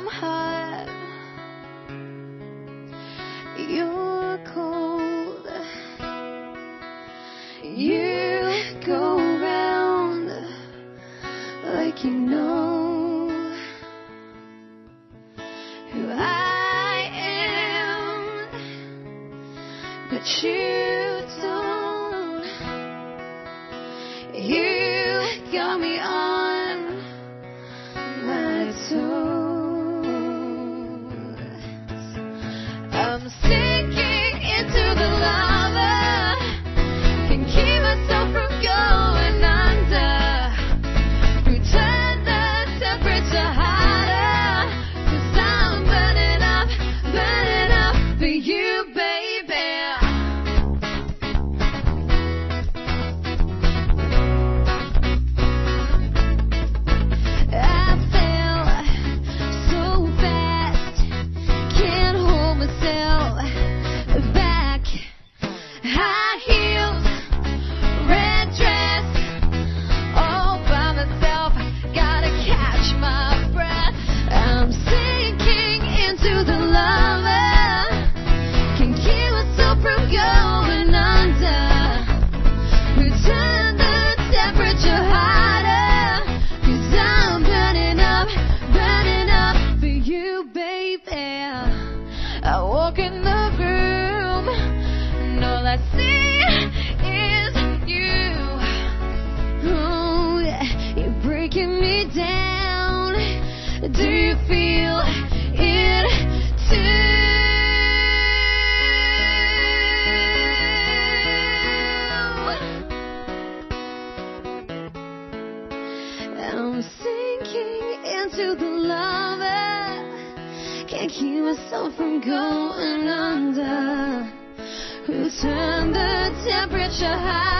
I'm hot. You're cold. You go around like you know who I am, but you don't. You I'm sick. Do you feel it too? I'm sinking into the lava. Can't keep myself from going under. Who turn the temperature high?